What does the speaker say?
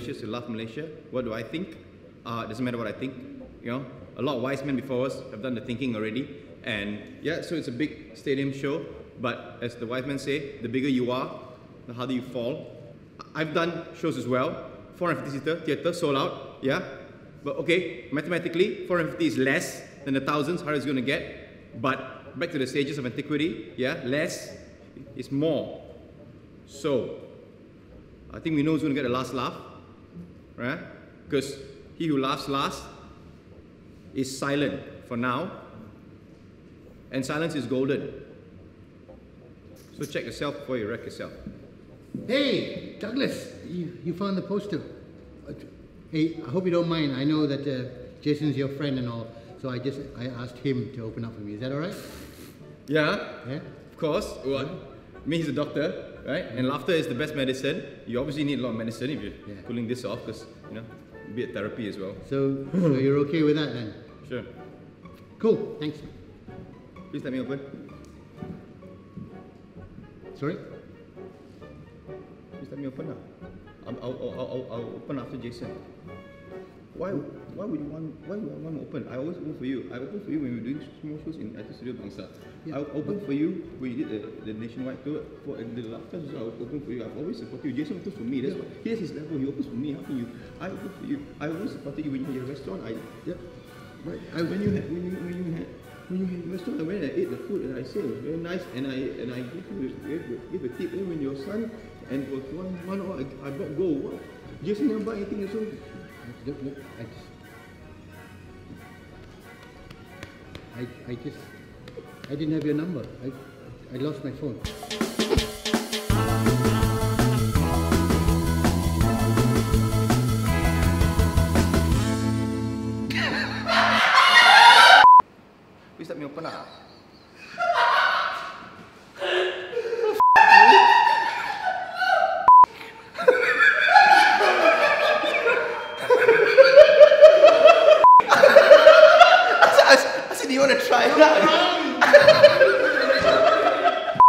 Malaysia, so love Malaysia. What do I think? Uh, doesn't matter what I think. You know, a lot of wise men before us have done the thinking already. And yeah, so it's a big stadium show. But as the wise men say, the bigger you are, the harder you fall. I've done shows as well. 450 seater theater sold out. Yeah, but okay, mathematically, 450 is less than the thousands. How is it going to get? But back to the stages of antiquity. Yeah, less is more. So I think we know who's going to get the last laugh, right? Because he who laughs last is silent for now, and silence is golden. So check yourself before you wreck yourself. Hey, Douglas, you, you found the poster. Hey, I hope you don't mind. I know that uh, Jason's your friend and all, so I just I asked him to open up for me. Is that all right? Yeah, Yeah. of course. What? Me, he's a doctor, right? And laughter is the best medicine. You obviously need a lot of medicine if you're Yeah. pulling this off, because you know, a bit therapy as well. So, so you're okay with that then? Sure. Cool. Thanks. Please let me open. Sorry. Please let me open now. I'll, I'll, I'll, I'll open after Jason. Why, why would you want, why would I want to open? I always open for you. I open for you when we were doing small shows in IT Studio Bangsar. Yeah. I open for you when you did the, the nationwide tour. For the laughter, I open for you. I've always supported you. Jason opens for me. That's why he has his level. He opens for me. How can you? I open for you. I always supported you when you had your restaurant. I, Yep. Right. I, when you had when you when you had when you had your restaurant, I went and I ate the food and I said it was very nice and I and I give you gave, give a tip. And when your son and was one one hour, I, I bought gold. What? Jason never buy anything so. Look, look. I just. I, I just. I didn't have your number. I, I lost my phone. Please let me do you want to try? Try.